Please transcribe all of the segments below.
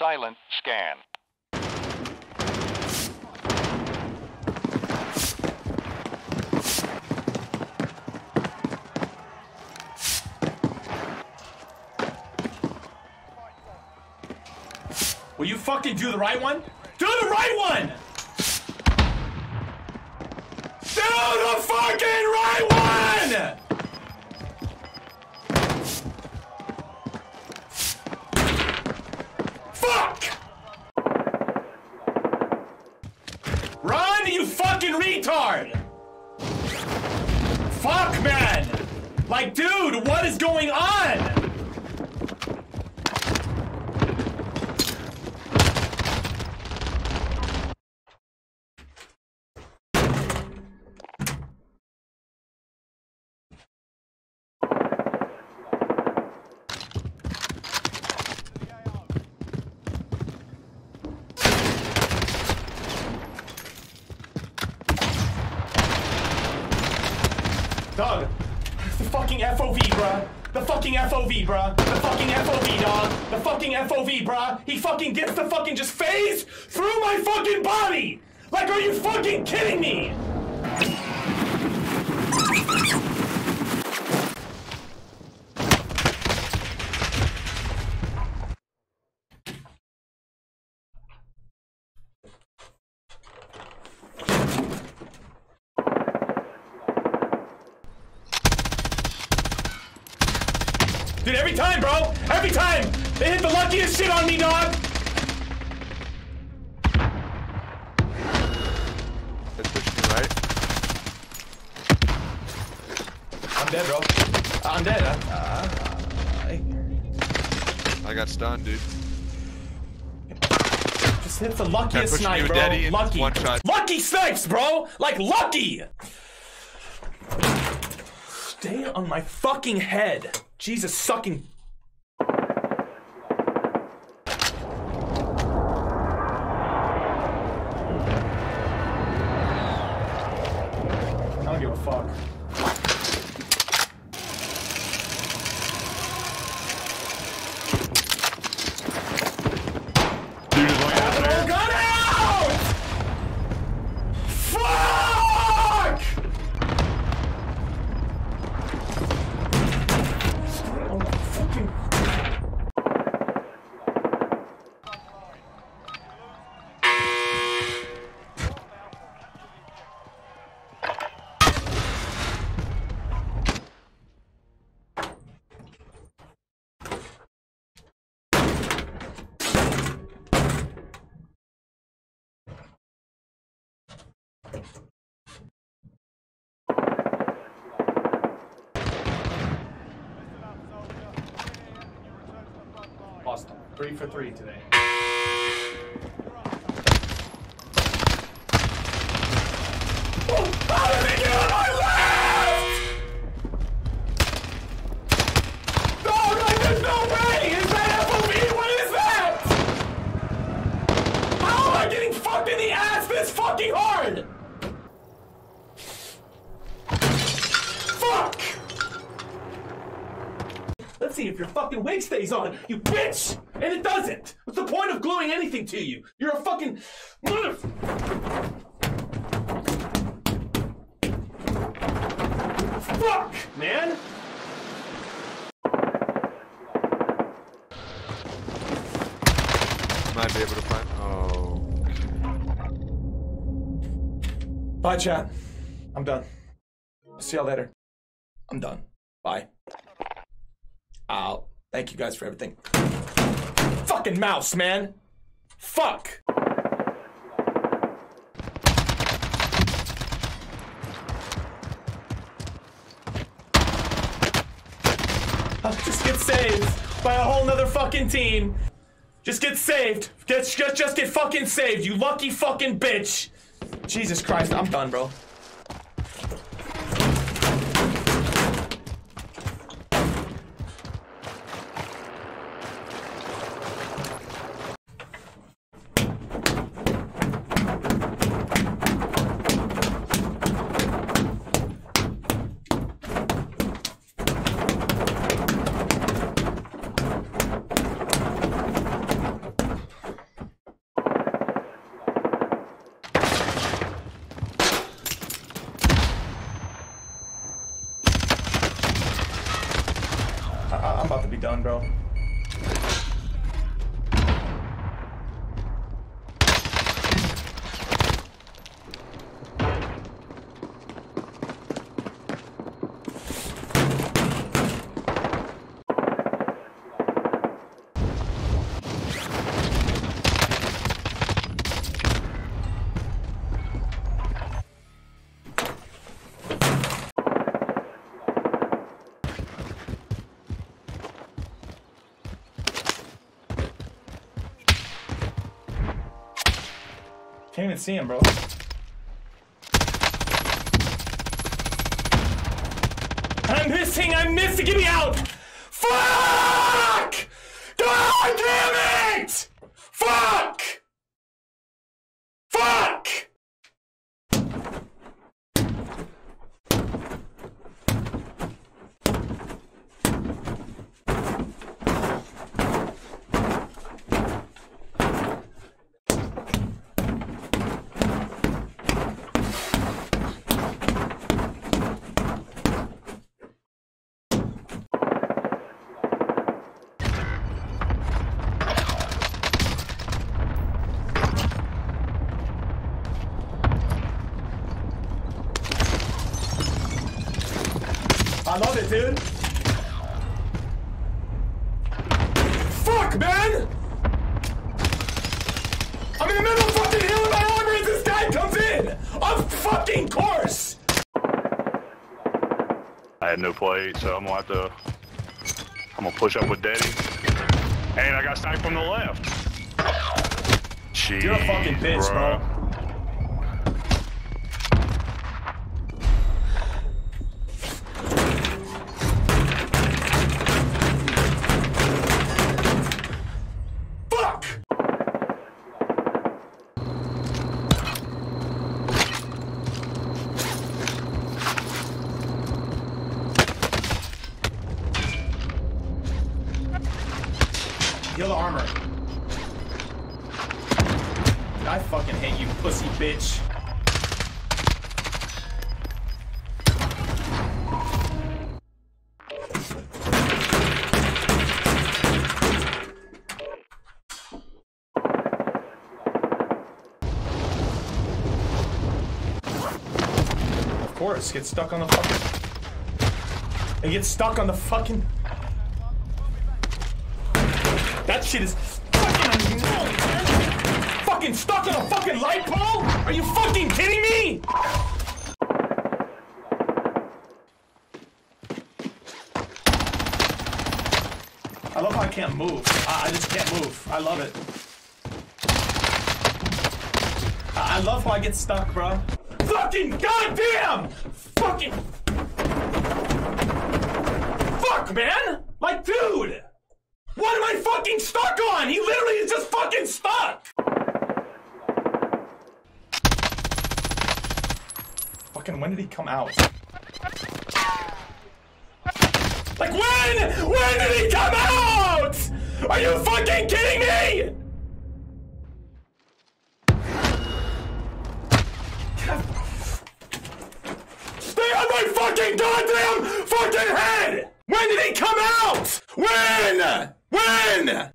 silent scan. Will you fucking do the right one? Do the right one! Do the fucking right one! Like, dude, what is going on? Dog, the fucking FOV, bruh. The fucking FOV, bruh. The fucking FOV, dog. The fucking FOV, bruh. He fucking gets the fucking just phase through my fucking body. Like, are you fucking kidding me? Dude, every time, bro. Every time. They hit the luckiest shit on me, dog. That's pushing right. I'm dead, bro. I'm dead. Uh, uh, I got stunned, dude. just hit the luckiest snipe, bro. Daddy, lucky. one shot. Lucky snipes, bro. Like lucky. Stay on my fucking head. Jesus sucking. I don't give a fuck. Dude is one Oh, gun out! Fuck! Oh, fucking- Lost three for three today. Stays on, you bitch! And it doesn't! What's the point of gluing anything to you? You're a fucking mother. Fuck, man! Might be able to find. Oh. Bye, chat. I'm done. See y'all later. I'm done. Bye. Out. Thank you guys for everything. Fucking mouse, man. Fuck. I'll just get saved by a whole nother fucking team. Just get saved. Just, just, just get fucking saved, you lucky fucking bitch. Jesus Christ, I'm done, bro. Can't even see him, bro. I'm missing, I'm missing, get me out! Fuck! God damn it! Fuck! Fuck! I love it, dude. Fuck, man! I'm in the middle of fucking healing my armor as this guy comes in! Of fucking course! I had no plate, so I'm gonna have to. I'm gonna push up with Daddy. And I got sniped from the left. Jeez, You're a fucking bitch, bro. Fuck! Heal the armor. I fucking hate you, pussy bitch. Of course, get stuck on the fucking. It stuck on the fucking. That shit is fucking annoying, man. Fucking stuck on a fucking light pole? Are you fucking kidding me? I love how I can't move. I, I just can't move. I love it. I, I love how I get stuck, bro. Fucking goddamn! Fucking. Fuck, man! Like, dude! What am I fucking stuck on? He literally is just fucking stuck! Fucking when did he come out? Like when? When did he come out? Are you fucking kidding me? Stay on my fucking goddamn fucking head! When did he come out? When? When?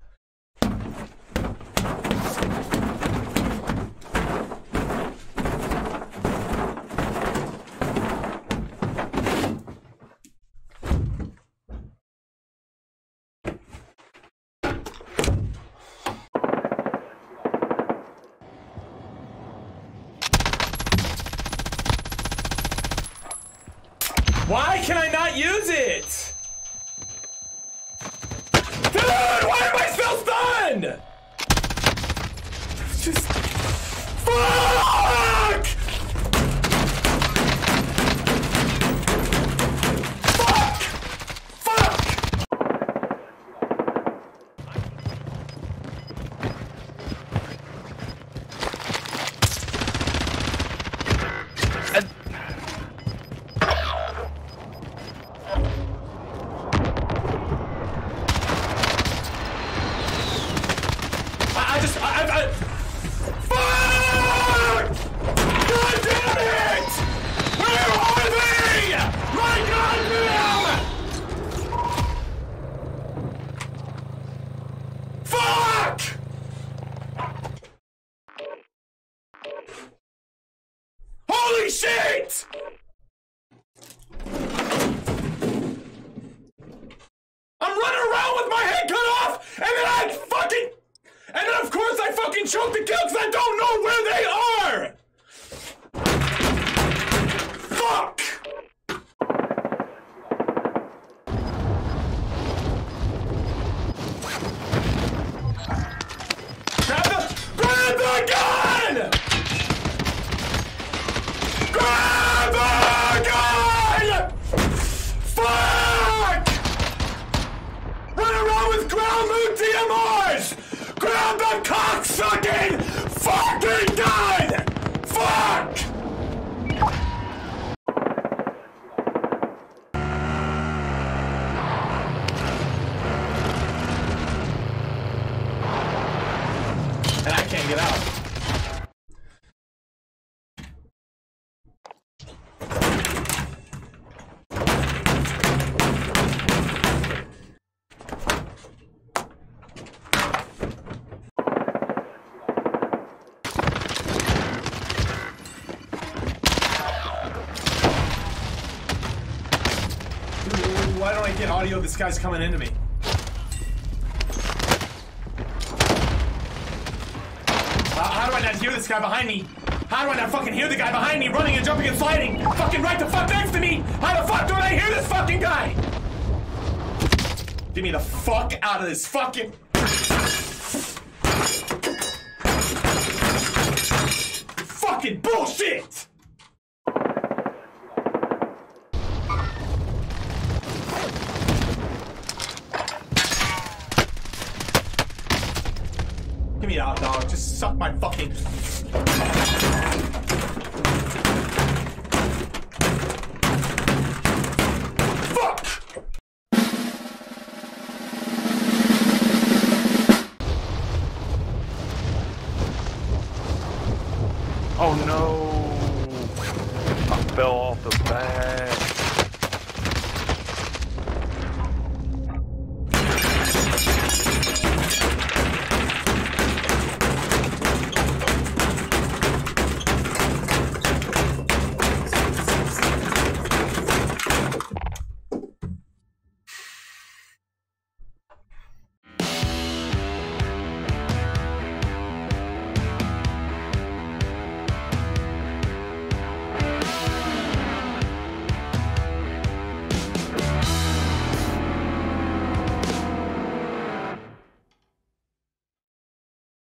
Can't get out. Why don't I get audio this guy's coming into me? Not hear this guy behind me? How do I not fucking hear the guy behind me running and jumping and sliding? Fucking right the fuck next to me! How the fuck don't I hear this fucking guy? Get me the fuck out of this fucking. fucking bullshit! Give me out, dog. Just suck my fucking.